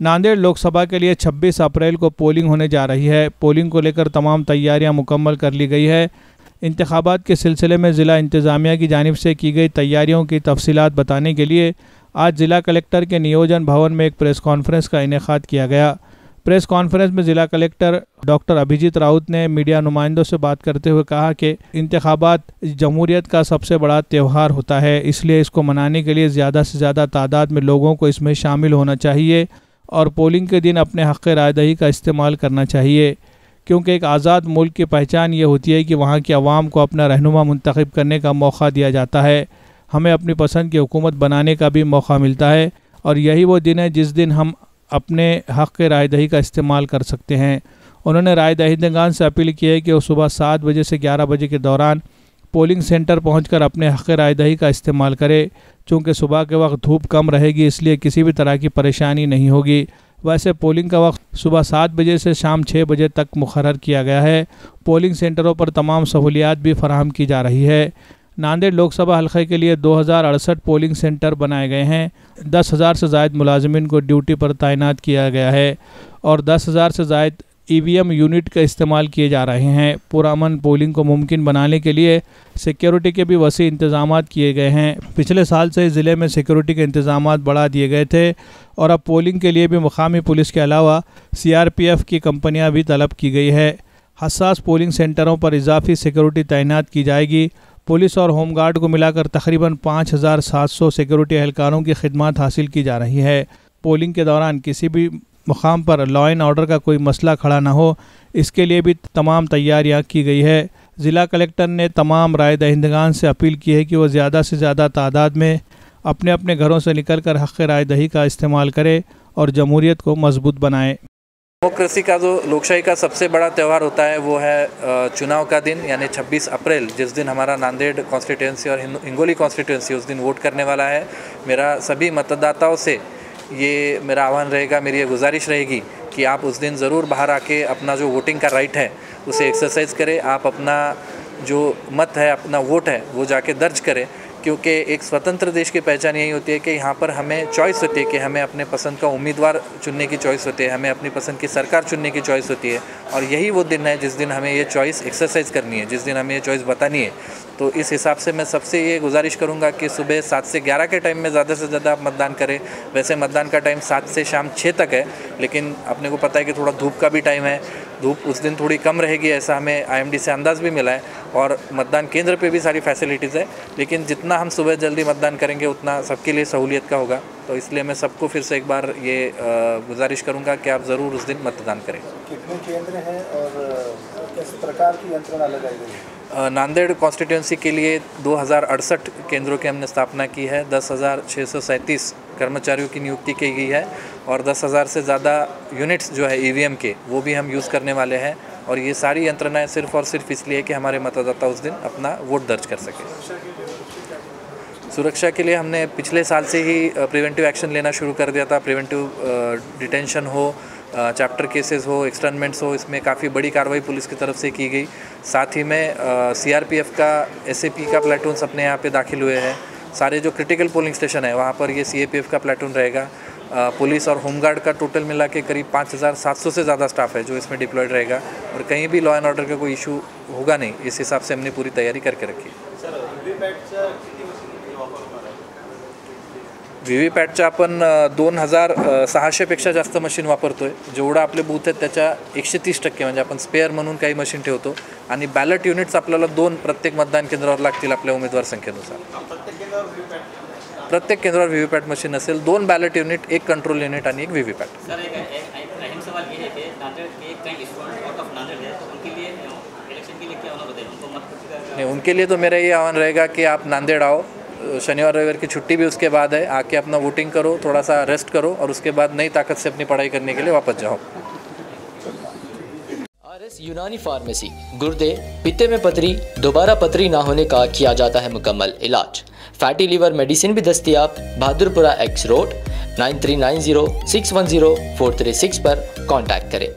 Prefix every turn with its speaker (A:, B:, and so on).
A: नांदेड़ लोकसभा के लिए 26 अप्रैल को पोलिंग होने जा रही है। पोलिंग को लेकर तमाम तैयारियाँ मुकम्मल कर ली गई है। इंतबात के सिलसिले में ज़िला इंतज़ामिया की जानब से की गई तैयारियों की तफसीत बताने के लिए आज ज़िला कलेक्टर के नियोजन भवन में एक प्रेस कॉन्फ्रेंस का इनका किया गया। प्रेस कॉन्फ्रेंस में ज़िला कलेक्टर डॉक्टर अभिजीत राउत ने मीडिया नुमाइंदों से बात करते हुए कहा कि इंतबात जमहूरियत का सबसे बड़ा त्यौहार होता है, इसलिए इसको मनाने के लिए ज़्यादा से ज़्यादा तादाद में लोगों को इसमें शामिल होना चाहिए। और पोलिंग के दिन अपने हक़ रायदही का इस्तेमाल करना चाहिए, क्योंकि एक आज़ाद मुल्क की पहचान ये होती है कि वहाँ की आवाम को अपना रहनुमा मंतखब करने का मौका दिया जाता है। हमें अपनी पसंद की हुकूमत बनाने का भी मौका मिलता है और यही वो दिन है जिस दिन हम अपने हक़ रायदही का इस्तेमाल कर सकते हैं। उन्होंने राय दहिंदगान से अपील की है कि वो सुबह सात बजे से ग्यारह बजे के दौरान पोलिंग सेंटर पहुंचकर अपने हक़ रायदही का इस्तेमाल करें। चूँकि सुबह के वक्त धूप कम रहेगी, इसलिए किसी भी तरह की परेशानी नहीं होगी। वैसे पोलिंग का वक्त सुबह सात बजे से शाम छः बजे तक मुखर किया गया है। पोलिंग सेंटरों पर तमाम सहूलियात भी फराहम की जा रही है। नांदेड़ लोकसभा हल्के के लिए दो हज़ार अड़सठ पोलिंग सेंटर बनाए गए हैं। दस हज़ार से जायद मुलाजमिन को ड्यूटी पर तैनात किया गया है और दस हज़ार से जायद ईवीएम यूनिट का इस्तेमाल किए जा रहे हैं। पुरामन पोलिंग को मुमकिन बनाने के लिए सिक्योरिटी के भी वसी इंतज़ाम किए गए हैं। पिछले साल से ज़िले में सिक्योरिटी के इंतज़ाम बढ़ा दिए गए थे और अब पोलिंग के लिए भी मुकामी पुलिस के अलावा सीआरपीएफ की कंपनियाँ भी तलब की गई है। हसास पोलिंग सेंटरों पर इजाफी सिक्योरिटी तैनात की जाएगी। पुलिस और होमगार्ड को मिलाकर तकरीबन पाँच हज़ार सात सौ सिक्योरिटी एहलकारों की खिदमत हासिल की जा रही है। पोलिंग के दौरान किसी भी मुकाम पर लॉ एंड ऑर्डर का कोई मसला खड़ा ना हो, इसके लिए भी तमाम तैयारियाँ की गई है। ज़िला कलेक्टर ने तमाम राय दहिंदगान से अपील की है कि वो ज़्यादा से ज़्यादा तादाद में अपने अपने घरों से निकल कर हक़ राय दही का इस्तेमाल करें और जमहूरीत को मज़बूत बनाए।
B: डेमोक्रेसी का जो लोकशाही का सबसे बड़ा त्यौहार होता है, वो है चुनाव का दिन, यानी 26 अप्रैल, जिस दिन हमारा नांदेड़ कॉन्स्टिट्यूंसी और हिंगोली कॉन्स्टिट्यूंसी उस दिन वोट करने वाला है। मेरा सभी मतदाताओं से ये मेरा आह्वान रहेगा, मेरी ये गुजारिश रहेगी कि आप उस दिन ज़रूर बाहर आके अपना जो वोटिंग का राइट है, उसे एक्सरसाइज करें। आप अपना जो मत है, अपना वोट है, वो जाके दर्ज करें। क्योंकि एक स्वतंत्र देश की पहचान यही होती है कि यहाँ पर हमें चॉइस होती है कि हमें अपने पसंद का उम्मीदवार चुनने की चॉइस होती है, हमें अपनी पसंद की सरकार चुनने की चॉइस होती है। और यही वो दिन है जिस दिन हमें ये चॉइस एक्सरसाइज करनी है, जिस दिन हमें ये चॉइस बतानी है। तो इस हिसाब से मैं सबसे ये गुजारिश करूँगा कि सुबह सात से ग्यारह के टाइम में ज़्यादा से ज़्यादा आप मतदान करें। वैसे मतदान का टाइम सात से शाम छः तक है, लेकिन अपने को पता है कि थोड़ा धूप का भी टाइम है। धूप उस दिन थोड़ी कम रहेगी, ऐसा हमें आईएमडी से अंदाज़ भी मिला है और मतदान केंद्र पे भी सारी फैसिलिटीज़ है। लेकिन जितना हम सुबह जल्दी मतदान करेंगे, उतना सबके लिए सहूलियत का होगा। तो इसलिए मैं सबको फिर से एक बार ये गुजारिश करूँगा कि आप ज़रूर उस दिन मतदान करें।
C: कितने केंद्र हैं और किस प्रकार की यंत्रणा लगाई गई है?
B: नांदेड़ कॉन्स्टिट्यूंसी के लिए दो हज़ार अड़सठ केंद्रों की हमने स्थापना की है, दस कर्मचारियों की नियुक्ति की गई है और दस हज़ार से ज़्यादा यूनिट्स जो है ईवीएम के, वो भी हम यूज़ करने वाले हैं और ये सारी यंत्रणाएँ सिर्फ़ और सिर्फ़ इसलिए कि हमारे मतदाता उस दिन अपना वोट दर्ज कर सके। सुरक्षा के लिए हमने पिछले साल से ही प्रिवेंटिव एक्शन लेना शुरू कर दिया था प्रिवेंटिव डिटेंशन हो चैप्टर केसेस हो एक्सटर्नमेंट्स हो, इसमें काफ़ी बड़ी कार्रवाई पुलिस की तरफ़ से की गई। साथ ही में सीआरपीएफ का एसएपी का प्लेटून्स अपने यहाँ पे दाखिल हुए हैं। सारे जो क्रिटिकल पोलिंग स्टेशन है, वहाँ पर ये सीएपीएफ का प्लेटून रहेगा। पुलिस और होमगार्ड का टोटल मिला के करीब पाँच हज़ार सात सौ से ज़्यादा स्टाफ है जो इसमें डिप्लॉयड रहेगा। और कहीं भी लॉ एंड ऑर्डर का कोई इशू होगा नहीं, इस हिसाब से हमने पूरी तैयारी करके रखी व्ही व्ही पॅटच्या आपण दोन हजार सहाशेपेक्षा जास्त मशीन वापरतो आहे जेवढं आपले बूथ आहेत त्याच्या एकशे तीस टक्के म्हणजे आपण स्पेअर म्हणून काही मशीन ठेवतो. आणि बॅलट युनिट्स आपल्याला दोन प्रत्येक मतदान केंद्रावर लागतील आपल्या उमेदवार संख्येनुसार. प्रत्येक केंद्रावर व्ही व्ही पॅट मशीन असेल दोन बॅलट युनिट एक कंट्रोल युनिट आणि एक व्ही व्ही पॅट नहीं उनके लिए तो मेरा ये आह्वान रहेगा कि आप नांदेड़ आओ. शनिवार रविवार की छुट्टी भी उसके बाद है, आके अपना वोटिंग करो, थोड़ा सा रेस्ट करो और उसके बाद नई ताकत से अपनी पढ़ाई करने के लिए वापस जाओ।
D: यूनानी फार्मेसी, गुर्दे, पित्ते में पथरी, दोबारा पथरी ना होने का किया जाता है मुकम्मल इलाज। फैटी लीवर मेडिसिन भी दस्तियाब, Bahadurpura X road, nine three nine zero six one zero four three six पर कॉन्टैक्ट करें।